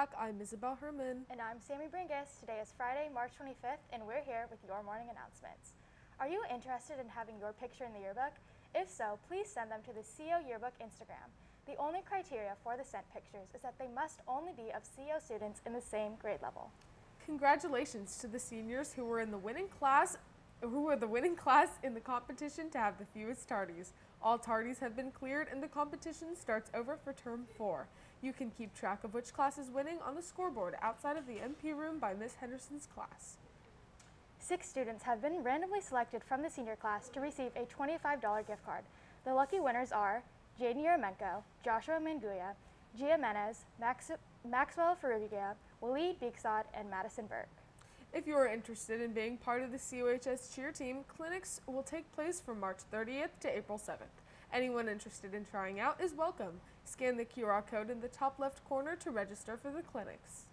Wolfpack. I'm Isabel Herman. And I'm Sammy Bringus. Today is Friday, March 25th, and we're here with your morning announcements. Are you interested in having your picture in the yearbook? If so, please send them to the CO Yearbook Instagram. The only criteria for the sent pictures is that they must only be of CO students in the same grade level. Congratulations to the seniors who were in the winning class who were the winning class in the competition to have the fewest tardies. All tardies have been cleared and the competition starts over for term 4. You can keep track of which class is winning on the scoreboard outside of the MP room by Miss Henderson's class. Six students have been randomly selected from the senior class to receive a $25 gift card. The lucky winners are Jaden Yaramenko, Joshua Manguia, Gia Menez, Max Maxwell Ferrugia, Waleed Beeksod, and Madison Burke. If you are interested in being part of the COHS cheer team, clinics will take place from March 30th to April 7th. Anyone interested in trying out is welcome. Scan the QR code in the top left corner to register for the clinics.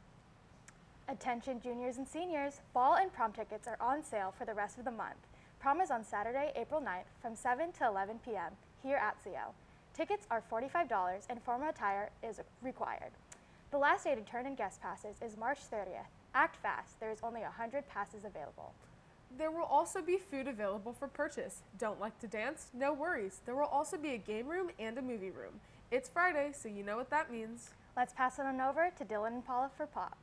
Attention juniors and seniors, ball and prom tickets are on sale for the rest of the month. Prom is on Saturday, April 9th from 7 to 11 p.m. here at CO. Tickets are $45 and formal attire is required. The last day to turn in guest passes is March 30th. Act fast, there is only 100 passes available. There will also be food available for purchase. Don't like to dance? No worries. There will also be a game room and a movie room. It's Friday, so you know what that means. Let's pass it on over to Dylan and Paula for Pop.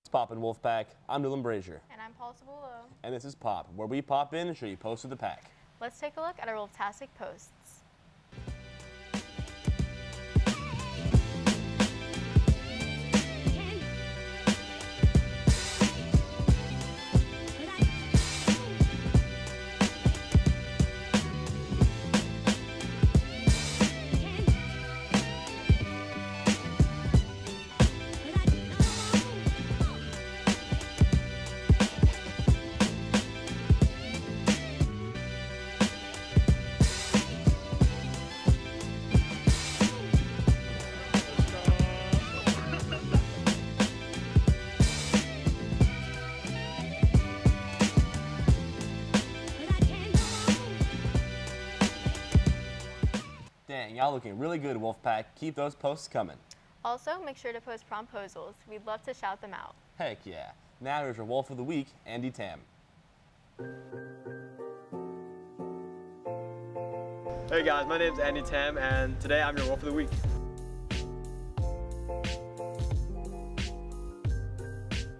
It's Pop and Wolfpack. I'm Dylan Brazier. And I'm Paula Sabulo. And this is Pop, where we pop in and show you posts of the pack. Let's take a look at our Wolftastic posts. Dang, y'all looking really good, Wolfpack. Keep those posts coming. Also, make sure to post promposals. We'd love to shout them out. Heck yeah. Now here's your Wolf of the Week, Andy Tam. Hey guys, my name is Andy Tam, and today I'm your Wolf of the Week.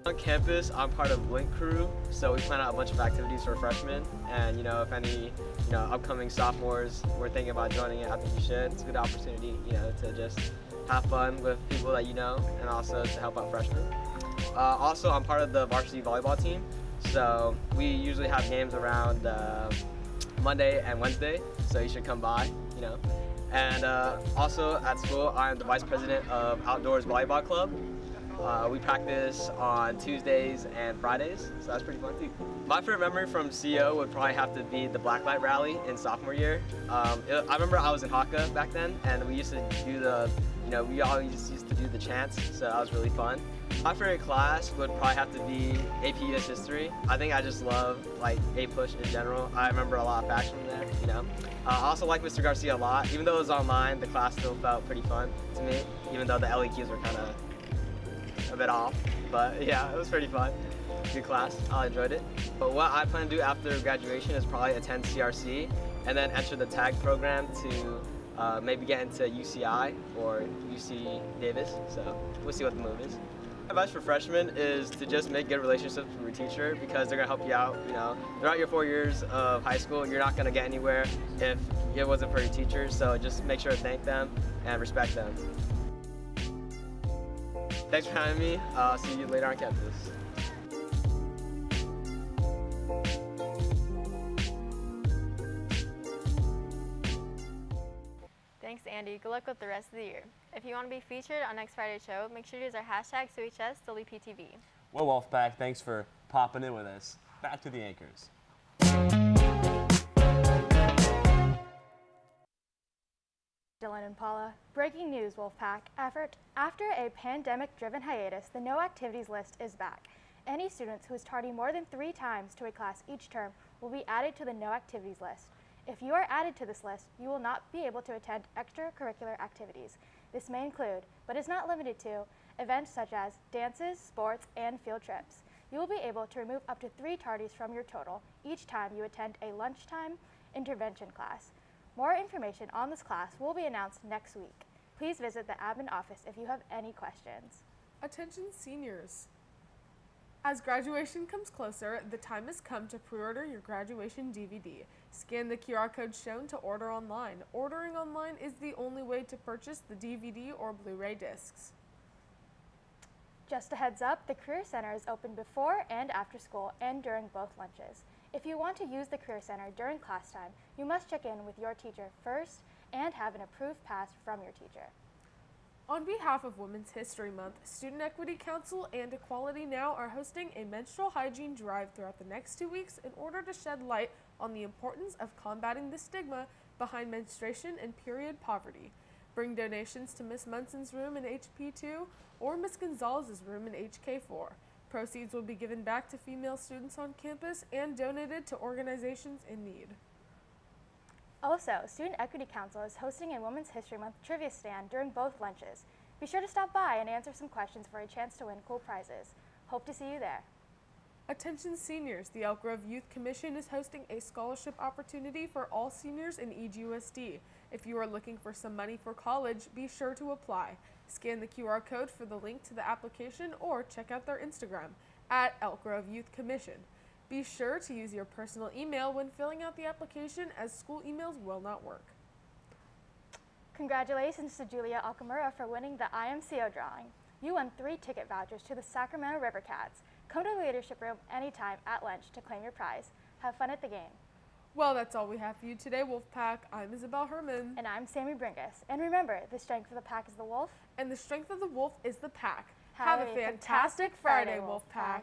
On campus, I'm part of Link Crew, so we plan out a bunch of activities for freshmen. And you know, if any, you know, upcoming sophomores were thinking about joining it, I think you should. It's a good opportunity, you know, to just have fun with people that you know, and also to help out freshmen. Uh, also, I'm part of the varsity volleyball team, so we usually have games around uh, Monday and Wednesday, so you should come by, you know. And uh, also at school, I'm the vice president of Outdoors Volleyball Club. Uh, we practice on Tuesdays and Fridays, so that's pretty fun too. My favorite memory from CO would probably have to be the Blacklight Rally in sophomore year. Um, it, I remember I was in Haka back then, and we used to do the, you know, we always used to do the chants, so that was really fun. My favorite class would probably have to be AP US History. I think I just love like APUSH in general. I remember a lot of facts from there, you know. Uh, I also like Mr. Garcia a lot. Even though it was online, the class still felt pretty fun to me, even though the LEQs were kind of a bit off. But yeah, it was pretty fun. Good class. I enjoyed it. But what I plan to do after graduation is probably attend CRC and then enter the TAG program to uh, maybe get into UCI or UC Davis. So we'll see what the move is. My advice for freshmen is to just make good relationships with your teacher because they're gonna help you out. You know, throughout your four years of high school, you're not gonna get anywhere if it wasn't for your teachers. So just make sure to thank them and respect them. Thanks for having me. I'll see you later on campus. Thanks, Andy. Good luck with the rest of the year. If you want to be featured on next Friday's show, make sure to use our hashtag CHSWPTV. Well, Wolfpack, thanks for popping in with us. Back to the anchors. Dylan and Paula. Breaking news, Wolfpack. Effort. after a pandemic-driven hiatus, the no activities list is back. Any students who is tardy more than three times to a class each term will be added to the no activities list. If you are added to this list, you will not be able to attend extracurricular activities. This may include, but is not limited to, events such as dances, sports, and field trips. You will be able to remove up to three tardies from your total each time you attend a lunchtime intervention class. More information on this class will be announced next week. Please visit the admin office if you have any questions. Attention seniors. As graduation comes closer, the time has come to pre-order your graduation DVD. Scan the QR code shown to order online. Ordering online is the only way to purchase the DVD or Blu-ray discs. Just a heads up, the Career Center is open before and after school and during both lunches. If you want to use the Career Center during class time, you must check in with your teacher first and have an approved pass from your teacher. On behalf of Women's History Month, Student Equity Council and Equality Now are hosting a menstrual hygiene drive throughout the next two weeks in order to shed light on the importance of combating the stigma behind menstruation and period poverty. Bring donations to Miss Munson's room in HP2 or Miss Gonzalez's room in HK4. Proceeds will be given back to female students on campus and donated to organizations in need. Also, Student Equity Council is hosting a Women's History Month trivia stand during both lunches. Be sure to stop by and answer some questions for a chance to win cool prizes. Hope to see you there. Attention seniors, the Elk Grove Youth Commission is hosting a scholarship opportunity for all seniors in EGUSD. If you are looking for some money for college, be sure to apply. Scan the QR code for the link to the application or check out their Instagram at Elk Grove Youth Commission. Be sure to use your personal email when filling out the application as school emails will not work. Congratulations to Julia Alcamura for winning the IMCO drawing. You won three ticket vouchers to the Sacramento River Cats. Come to the leadership room anytime at lunch to claim your prize. Have fun at the game. Well, that's all we have for you today, Wolfpack. I'm Isabel Herman. And I'm Sammy Bringus. And remember, the strength of the pack is the wolf. And the strength of the wolf is the pack. Have a fantastic Friday, Wolfpack. Wolfpack.